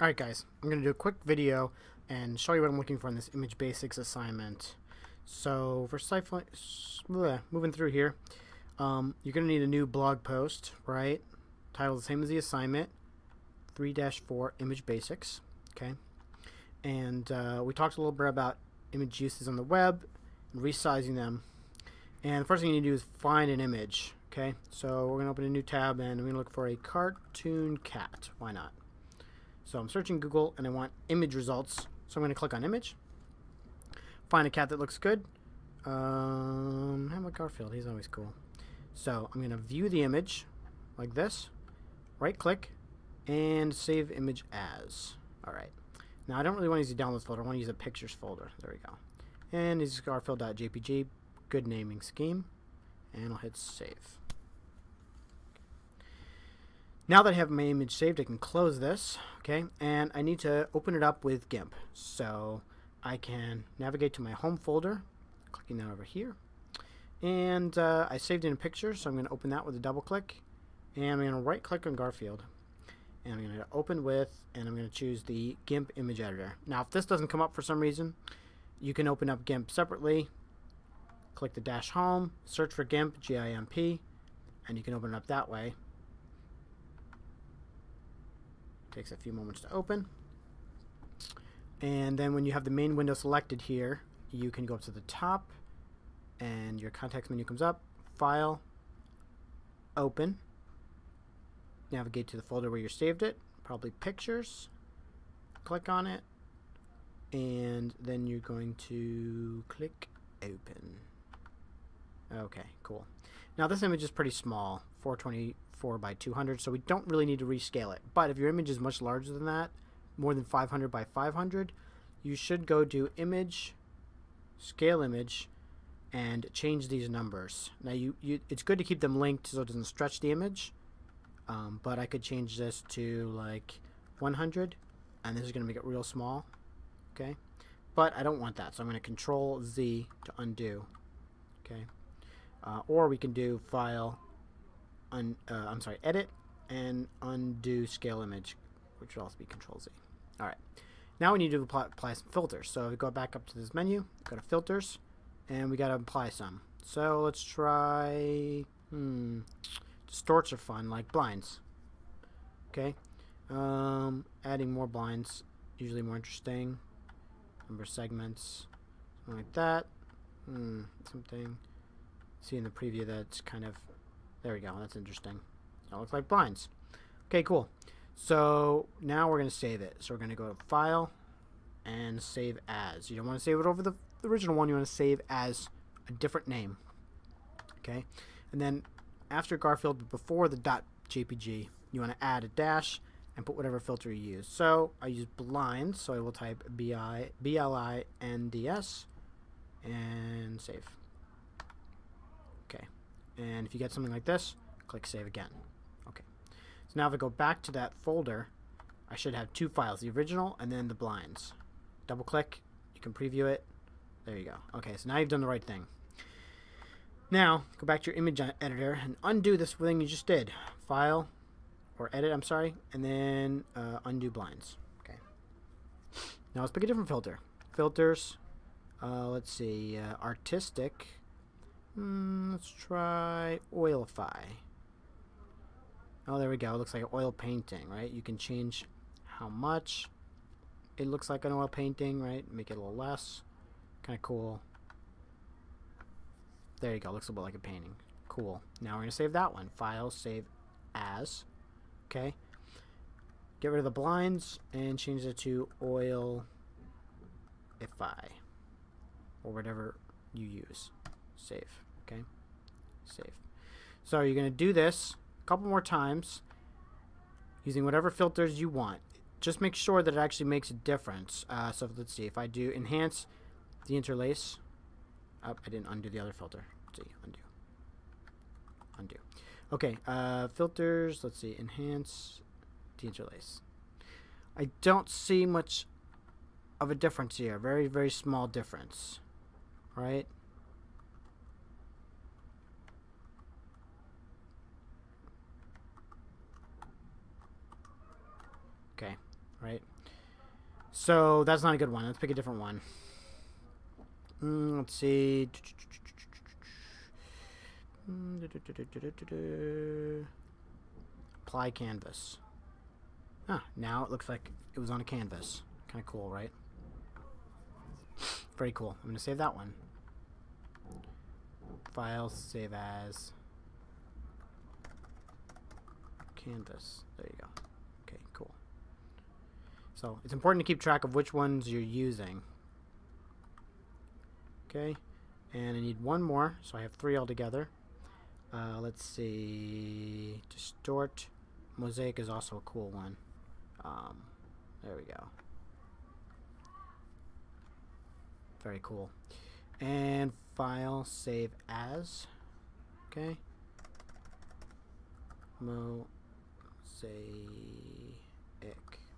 Alright guys, I'm going to do a quick video and show you what I'm looking for in this image basics assignment. So for sci moving through here, um, you're going to need a new blog post, right? Title the same as the assignment, 3-4 image basics, okay? And uh, we talked a little bit about image uses on the web, and resizing them. And the first thing you need to do is find an image, okay? So we're going to open a new tab and we're going to look for a cartoon cat. Why not? So I'm searching Google and I want image results. So I'm going to click on image. Find a cat that looks good. Um, how about Garfield? He's always cool. So I'm going to view the image like this. Right click and save image as. Alright. Now I don't really want to use the downloads folder. I want to use a pictures folder. There we go. And this is garfield.jpg. Good naming scheme. And I'll hit save. Now that I have my image saved, I can close this, okay, and I need to open it up with GIMP. So I can navigate to my home folder, clicking that over here, and uh, I saved in a picture, so I'm going to open that with a double click, and I'm going to right click on Garfield, and I'm going to open with, and I'm going to choose the GIMP image editor. Now if this doesn't come up for some reason, you can open up GIMP separately, click the dash home, search for GIMP, G-I-M-P, and you can open it up that way Takes a few moments to open. And then when you have the main window selected here, you can go up to the top and your context menu comes up, File, Open, navigate to the folder where you saved it, probably Pictures, click on it, and then you're going to click Open. Okay, cool. Now this image is pretty small, 424 by 200, so we don't really need to rescale it. But if your image is much larger than that, more than 500 by 500, you should go to Image, Scale Image, and change these numbers. Now you, you it's good to keep them linked so it doesn't stretch the image, um, but I could change this to like 100, and this is going to make it real small, okay? But I don't want that, so I'm going to Control Z to undo, okay? Uh, or we can do file, un, uh, I'm sorry, edit and undo scale image, which would also be Control Z. All right. Now we need to apply, apply some filters. So we go back up to this menu, go to filters, and we got to apply some. So let's try, hmm, distorts are fun, like blinds. Okay. Um, adding more blinds, usually more interesting. Number segments, something like that. Hmm, something see in the preview that's kind of there we go that's interesting. That looks like blinds. Okay cool. So now we're going to save it. So we're going to go to file and save as. You don't want to save it over the, original one you want to save as a different name okay? And then after Garfield but before the dot .jpg you want to add a dash and put whatever filter you use. So I use blinds so I will type B-I B-L-I-N-D-S and save and if you get something like this, click Save Again. Okay. So now if I go back to that folder, I should have two files, the original and then the blinds. Double click, you can preview it. There you go. Okay, so now you've done the right thing. Now, go back to your image editor and undo this thing you just did. File, or edit, I'm sorry, and then uh, undo blinds. Okay. Now let's pick a different filter. Filters, uh, let's see, uh, artistic. Hmm, let's try Oilify. Oh, there we go. It looks like an oil painting, right? You can change how much it looks like an oil painting, right? Make it a little less. Kind of cool. There you go. Looks a bit like a painting. Cool. Now we're going to save that one. File, save as. Okay. Get rid of the blinds and change it to oil ify or whatever you use. Save. Okay. Save. So you're going to do this a couple more times using whatever filters you want. Just make sure that it actually makes a difference. Uh, so let's see. If I do enhance Deinterlace. Oh, I didn't undo the other filter. Let's see. Undo. Undo. Okay. Uh, filters. Let's see. Enhance Deinterlace. I don't see much of a difference here. Very, very small difference. Right? Right? So that's not a good one. Let's pick a different one. Mm, let's see. Apply canvas. Ah, now it looks like it was on a canvas. Kind of cool, right? Very cool. I'm going to save that one. File, save as canvas. There you go. So it's important to keep track of which ones you're using. Okay, and I need one more, so I have three altogether. Uh, let's see, distort. Mosaic is also a cool one. Um, there we go. Very cool. And file, save as. Okay. Mosaic.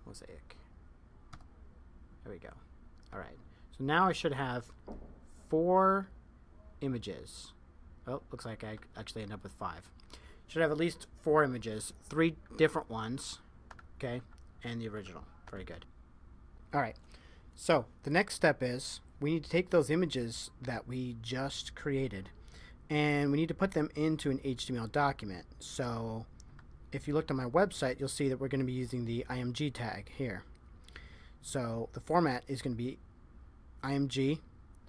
Mosaic. There we go. Alright. So now I should have four images. Oh, looks like I actually end up with five. Should have at least four images, three different ones, okay, and the original. Very good. All right. So the next step is we need to take those images that we just created and we need to put them into an HTML document. So if you looked on my website, you'll see that we're going to be using the IMG tag here. So the format is going to be IMG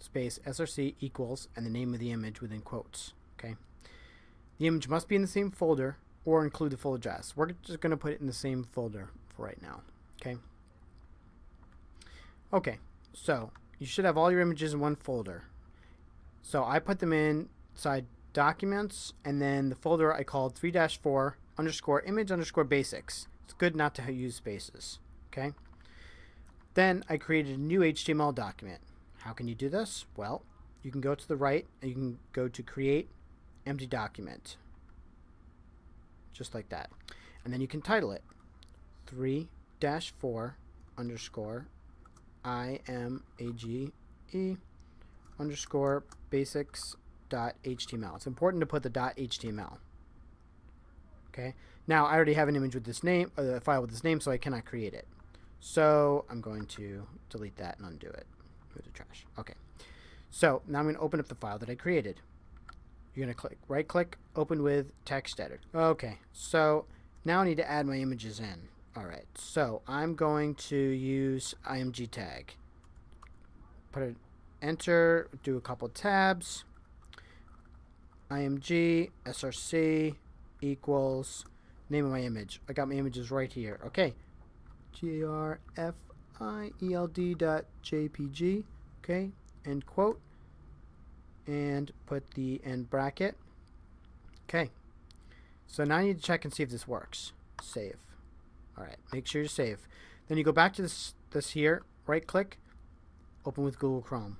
space src equals and the name of the image within quotes. Okay. The image must be in the same folder or include the full address. We're just going to put it in the same folder for right now. Okay. Okay. So you should have all your images in one folder. So I put them inside documents and then the folder I called 3-4 underscore image underscore basics. It's good not to use spaces. Okay. Then I created a new HTML document. How can you do this? Well, you can go to the right and you can go to create empty document. Just like that. And then you can title it 3 4 underscore image underscore basics dot html. It's important to put the dot html. Okay. Now I already have an image with this name, uh, a file with this name, so I cannot create it. So I'm going to delete that and undo it. Move the trash. Okay. So now I'm going to open up the file that I created. You're going to click right click, open with text editor. Okay. So now I need to add my images in. Alright, so I'm going to use IMG tag. Put it, enter, do a couple tabs. IMG, SRC, equals, name of my image. I got my images right here. Okay, G-R-F-I-E-L-D dot JPG. Okay, end quote. And put the end bracket. Okay, so now I need to check and see if this works. Save. Alright, make sure you save. Then you go back to this, this here, right click, open with Google Chrome.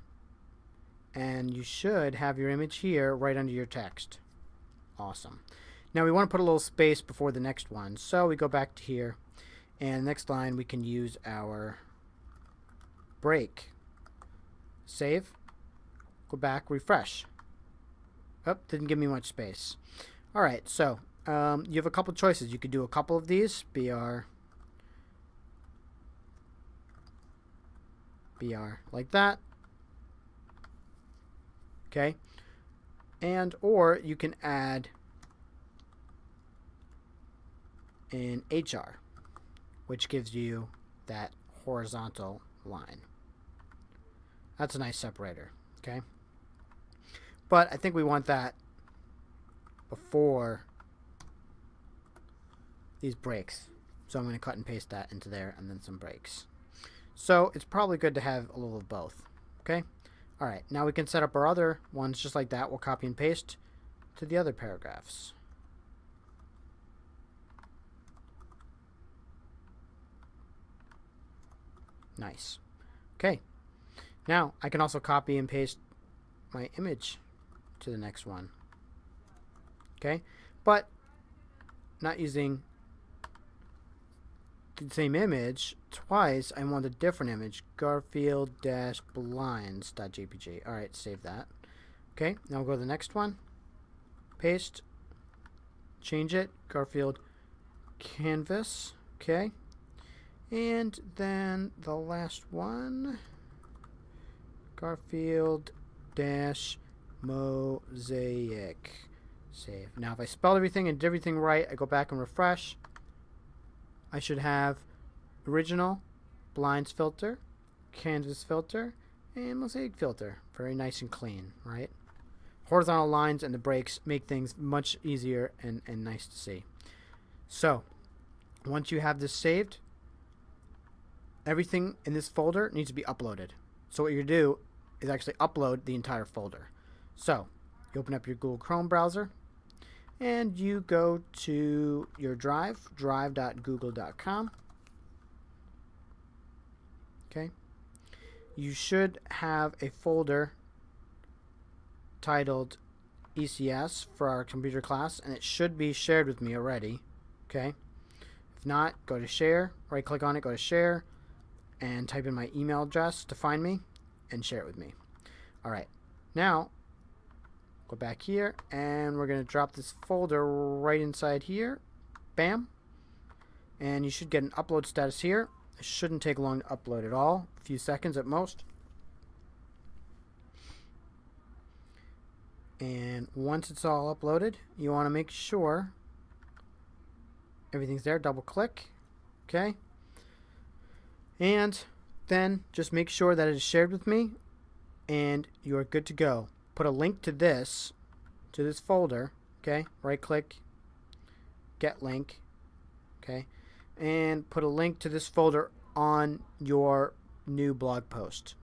And you should have your image here right under your text. Awesome. Now we want to put a little space before the next one. So we go back to here. And next line we can use our break. Save. Go back, refresh. Oh, didn't give me much space. Alright, so um, you have a couple choices. You could do a couple of these, BR, BR, like that. Okay. And, or you can add an HR, which gives you that horizontal line. That's a nice separator, okay? But I think we want that before these breaks. So I'm going to cut and paste that into there and then some breaks. So it's probably good to have a little of both. Okay? Alright, now we can set up our other ones just like that. We'll copy and paste to the other paragraphs. Nice. Okay. Now I can also copy and paste my image to the next one. Okay? But not using the same image twice, I want a different image. Garfield-blinds.jpg. Alright, save that. Okay, now we'll go to the next one. Paste. Change it. Garfield canvas. Okay. And then the last one Garfield dash mosaic. Save. Now, if I spelled everything and did everything right, I go back and refresh. I should have original, blinds filter, canvas filter, and mosaic filter. Very nice and clean, right? Horizontal lines and the breaks make things much easier and, and nice to see. So, once you have this saved, everything in this folder needs to be uploaded. So what you do is actually upload the entire folder. So, you open up your Google Chrome browser, and you go to your drive, drive.google.com. Okay. You should have a folder titled ECS for our computer class, and it should be shared with me already. Okay. If not, go to share, right click on it, go to share, and type in my email address to find me and share it with me. Alright, now go back here and we're going to drop this folder right inside here. Bam. And you should get an upload status here. It shouldn't take long to upload at all, a few seconds at most. And once it's all uploaded, you want to make sure everything's there. Double click. Okay. And then just make sure that it is shared with me and you are good to go. Put a link to this, to this folder, okay? Right click, get link, okay? And put a link to this folder on your new blog post.